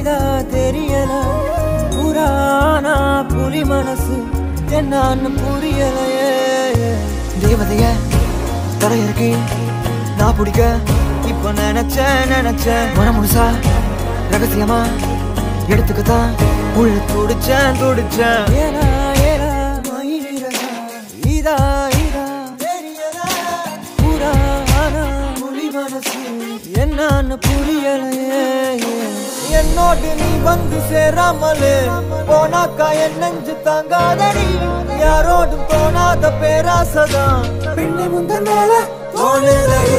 தெரியுதா தெரியல? புறானா புலி மனசு. என்னான்னு புரியலையே. தேவதைய தலையிருக்கு நான் பிடிக்க. இப்ப நினைச்சேன் நினைச்சேன். மனம் முழுசா ரகசியமா? எடுத்துக்கத்தான் உள்ள துடிச்சேன் துடிச்சேன். ஏனா ஏனா இதா இதா? புறானா புலி மனசு. என்னான்னு புரியலையே. என்னோடு நீ வந்து சேராமலே. போனாக்கா என் நெஞ்சு தாங்காதடி யாரோடும் தோணாத பேராசதான். பின்னி முந்த மேல தோணுதடி